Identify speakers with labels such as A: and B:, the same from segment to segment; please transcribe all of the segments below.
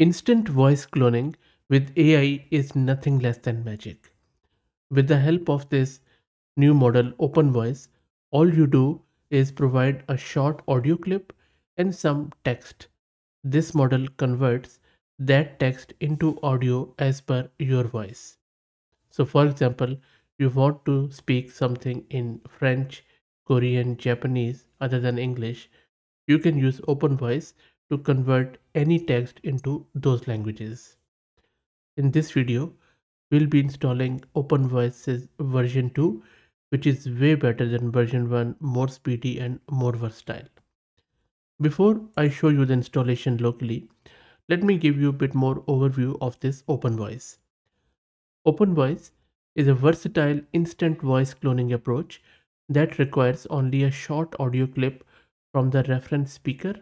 A: Instant voice cloning with AI is nothing less than magic. With the help of this new model OpenVoice, all you do is provide a short audio clip and some text. This model converts that text into audio as per your voice. So for example, you want to speak something in French, Korean, Japanese other than English, you can use OpenVoice to convert any text into those languages. In this video, we'll be installing OpenVoice's version 2, which is way better than version 1, more speedy and more versatile. Before I show you the installation locally, let me give you a bit more overview of this OpenVoice. OpenVoice is a versatile instant voice cloning approach that requires only a short audio clip from the reference speaker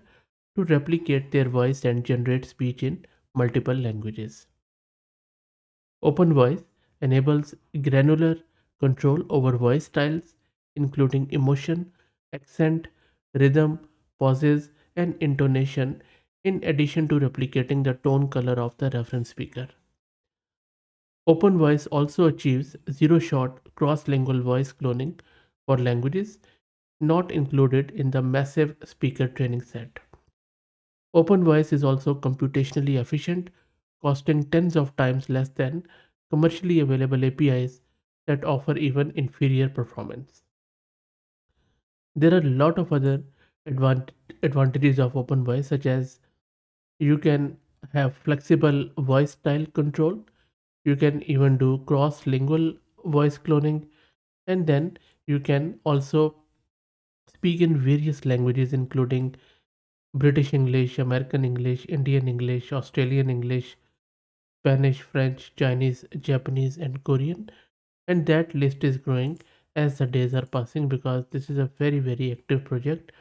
A: to replicate their voice and generate speech in multiple languages. OpenVoice enables granular control over voice styles, including emotion, accent, rhythm, pauses, and intonation, in addition to replicating the tone color of the reference speaker. OpenVoice also achieves zero-shot cross-lingual voice cloning for languages not included in the massive speaker training set. OpenVoice is also computationally efficient, costing tens of times less than commercially available APIs that offer even inferior performance. There are a lot of other advant advantages of OpenVoice, such as you can have flexible voice style control, you can even do cross-lingual voice cloning, and then you can also speak in various languages including British English, American English, Indian English, Australian English, Spanish, French, Chinese, Japanese, and Korean. And that list is growing as the days are passing because this is a very, very active project.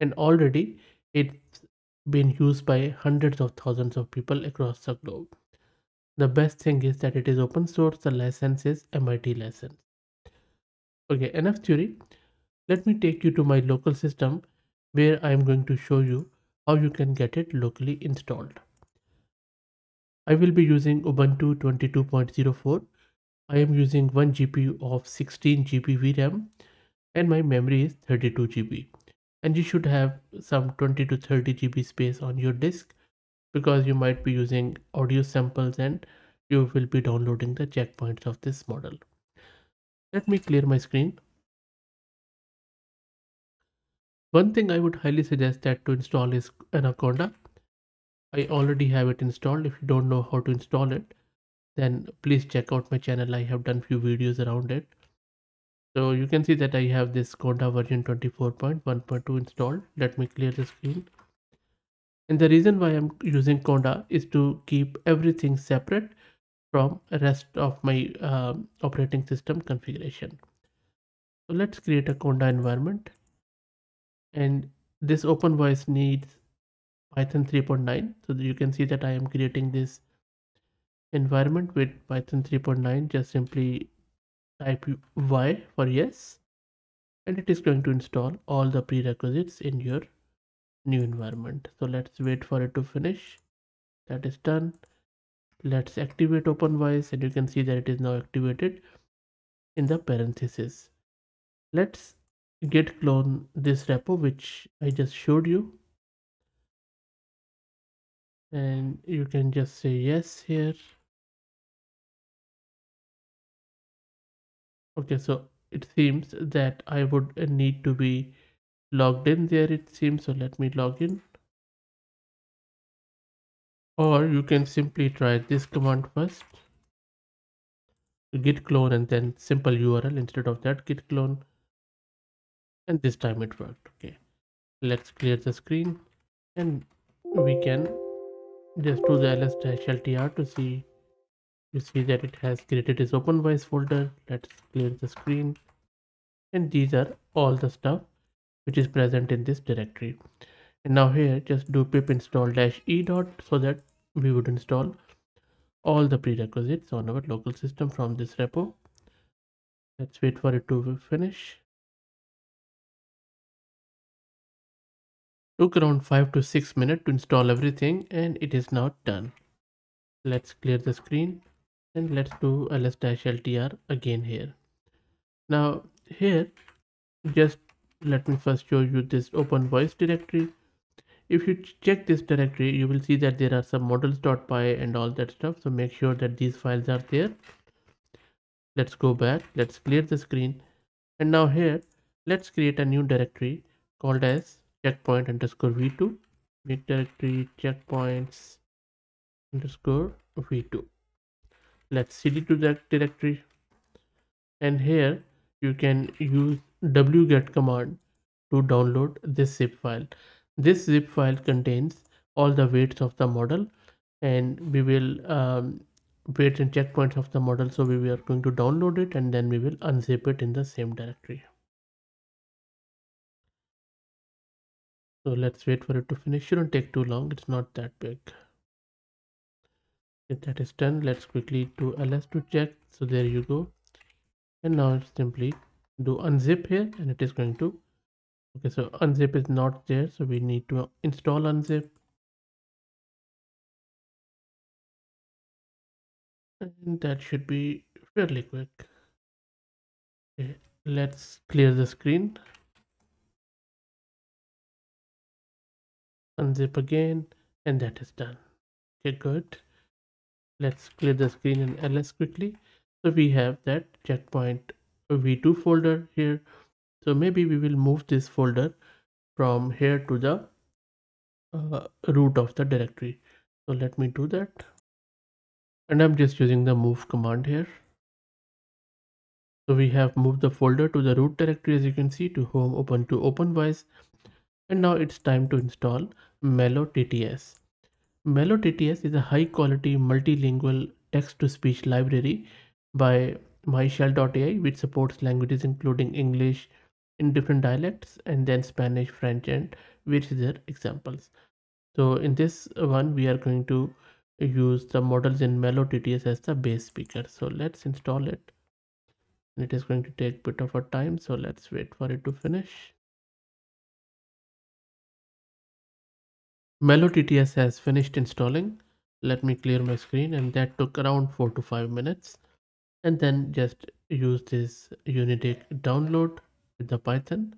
A: And already it's been used by hundreds of thousands of people across the globe. The best thing is that it is open source, the license is MIT license. Okay, enough theory let me take you to my local system where I am going to show you how you can get it locally installed. I will be using Ubuntu 22.04. I am using 1 GPU of 16 GB VRAM and my memory is 32 GB. And you should have some 20 to 30 GB space on your disk because you might be using audio samples and you will be downloading the checkpoints of this model. Let me clear my screen. One thing I would highly suggest that to install is Anaconda. I already have it installed. If you don't know how to install it, then please check out my channel. I have done few videos around it. So you can see that I have this Conda version 24.1.2 installed. Let me clear the screen. And the reason why I'm using Conda is to keep everything separate from rest of my uh, operating system configuration. So let's create a Conda environment and this OpenVoice needs python 3.9 so you can see that i am creating this environment with python 3.9 just simply type y for yes. And it is going to install all the prerequisites in your new environment. So let's wait for it to finish. That is done. Let's activate OpenVoice and you can see that it is now activated in the parenthesis. Let's git clone this repo which I just showed you. And you can just say yes here. Okay so it seems that I would need to be logged in there it seems so let me log in. Or you can simply try this command first. Git clone and then simple url instead of that git clone and this time it worked okay. Let's clear the screen and we can just do the ls ltr to see you see that it has created its OpenVoice folder. Let's clear the screen. And these are all the stuff which is present in this directory. And now here just do pip install dash e dot so that we would install all the prerequisites on our local system from this repo. Let's wait for it to finish Took around 5 to 6 minutes to install everything and it is now done. Let's clear the screen and let's do ls-ltr again here. Now here just let me first show you this open voice directory if you check this directory you will see that there are some models.py and all that stuff so make sure that these files are there let's go back let's clear the screen and now here let's create a new directory called as checkpoint underscore v2 new directory checkpoints underscore v2 let's cd to that directory. And here you can use wget command to download this zip file. This zip file contains all the weights of the model and we will um, weights and checkpoints of the model. So we are going to download it and then we will unzip it in the same directory so let's wait for it to finish. Shouldn't take too long. It's not that big. If that is done let's quickly do ls to check. So there you go. And now simply do unzip here and it is going to okay so unzip is not there so we need to install unzip. And that should be fairly quick. Okay let's clear the screen unzip again and that is done. Okay good. Let's clear the screen in ls quickly. So we have that checkpoint v2 folder here. So maybe we will move this folder from here to the uh, root of the directory. So let me do that. And i'm just using the move command here. So we have moved the folder to the root directory as you can see to home open to openvoice and now it's time to install MeloTTS mello tts is a high quality multilingual text to speech library by myshell.ai which supports languages including english in different dialects and then spanish french and which is examples. So in this one we are going to use the models in MeloTTS as the base speaker. So let's install it. It is going to take bit of a time so let's wait for it to finish mello tts has finished installing. Let me clear my screen and that took around four to five minutes. And then just use this unidic download with the python.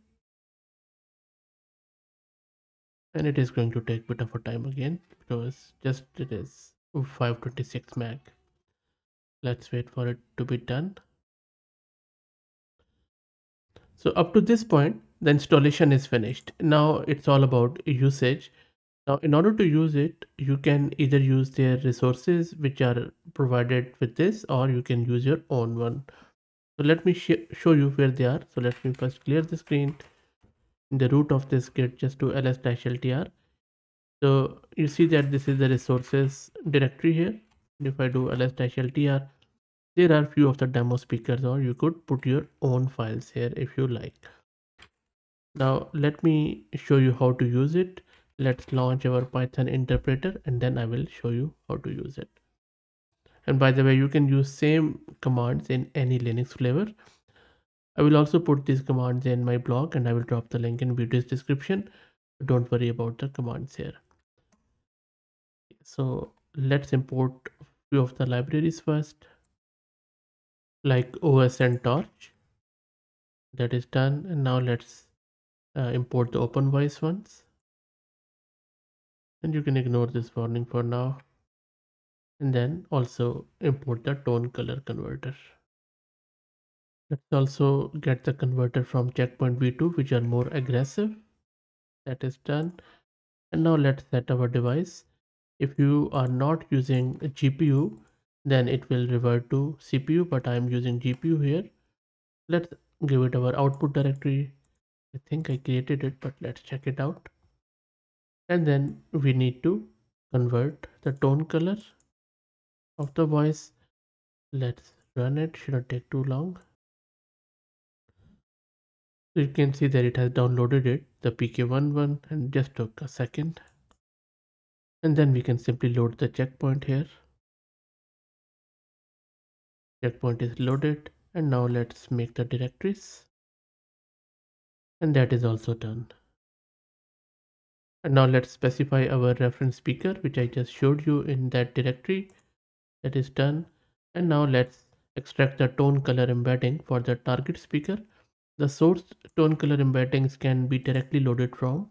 A: And it is going to take bit of a time again because just it is 526 meg let's wait for it to be done. So up to this point the installation is finished. Now it's all about usage now in order to use it you can either use their resources which are provided with this or you can use your own one. So let me sh show you where they are. So let me first clear the screen. In the root of this git just to ls-ltr so you see that this is the resources directory here. If i do ls-ltr there are few of the demo speakers or you could put your own files here if you like. Now let me show you how to use it let's launch our python interpreter and then i will show you how to use it. And by the way you can use same commands in any linux flavor. I will also put these commands in my blog and i will drop the link in video's description. Don't worry about the commands here. So let's import a few of the libraries first. Like os and torch. That is done. And now let's uh, import the open voice ones and you can ignore this warning for now. And then also import the tone color converter. Let's also get the converter from checkpoint v2 which are more aggressive. That is done. And now let's set our device. If you are not using gpu then it will revert to cpu but i am using gpu here. Let's give it our output directory. I think i created it but let's check it out and then we need to convert the tone color of the voice. Let's run it. Shouldn't take too long. So you can see that it has downloaded it the pk11 and just took a second. And then we can simply load the checkpoint here. Checkpoint is loaded. And now let's make the directories. And that is also done And now let's specify our reference speaker, which I just showed you in that directory. That is done. And now let's extract the tone color embedding for the target speaker. The source tone color embeddings can be directly loaded from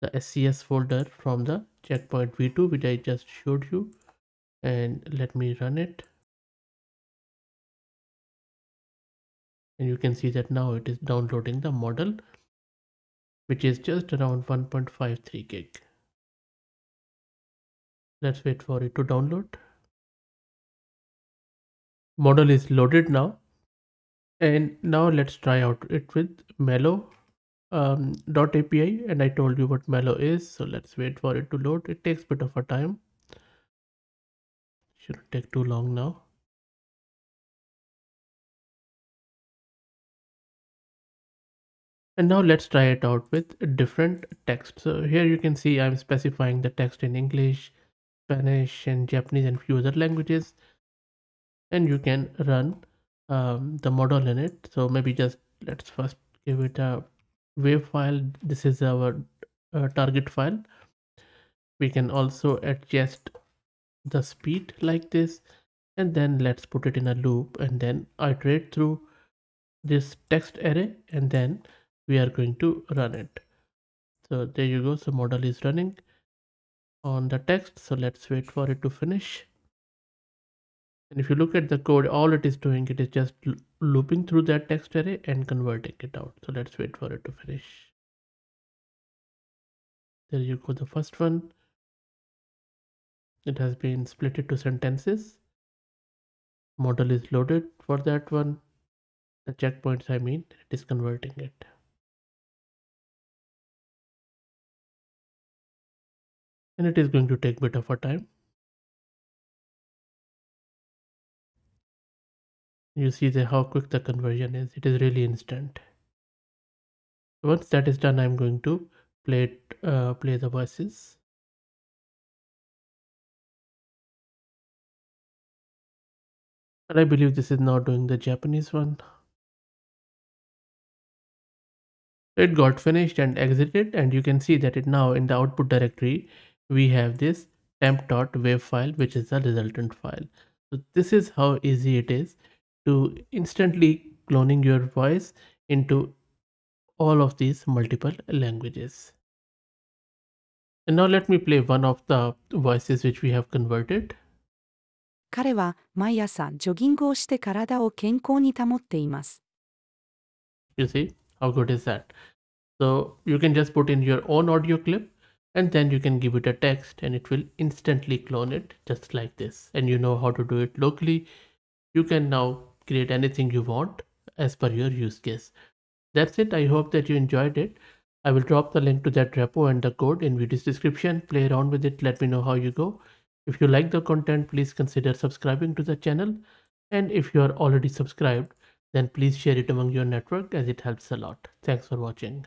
A: the SCS folder from the checkpoint v2 which I just showed you and let me run it and you can see that now it is downloading the model which is just around 1.53 gig. Let's wait for it to download. Model is loaded now. And now let's try out it with Melo um, API and I told you what Melo is so let's wait for it to load. It takes bit of a time. Shouldn't take too long now And now let's try it out with different text. So here you can see I'm specifying the text in English, Spanish and Japanese and few other languages. And you can run um, the model in it. So maybe just let's first give it a wave file. This is our uh, target file. We can also adjust the speed like this and then let's put it in a loop and then iterate through this text array and then we are going to run it. So there you go. So model is running on the text. So let's wait for it to finish. And if you look at the code all it is doing it is just looping through that text array and converting it out. So let's wait for it to finish. There you go the first one. It has been split into sentences. Model is loaded for that one. The checkpoints i mean it is converting it and it is going to take bit of a time. You see the, how quick the conversion is. It is really instant. Once that is done, I'm going to play it, uh, play the voices. And I believe this is now doing the Japanese one. It got finished and exited and you can see that it now in the output directory we have this temp.wav file which is the resultant file so this is how easy it is to instantly cloning your voice into all of these multiple languages and now let me play one of the voices which we have converted
B: 彼は毎朝ジョギングをして体を健康に保っています。
A: You see how good is that? So you can just put in your own audio clip and then you can give it a text and it will instantly clone it just like this. And you know how to do it locally. You can now create anything you want as per your use case. That's it. I hope that you enjoyed it. I will drop the link to that repo and the code in video's description. Play around with it. Let me know how you go. If you like the content please consider subscribing to the channel. And if you are already subscribed then please share it among your network as it helps a lot. Thanks for watching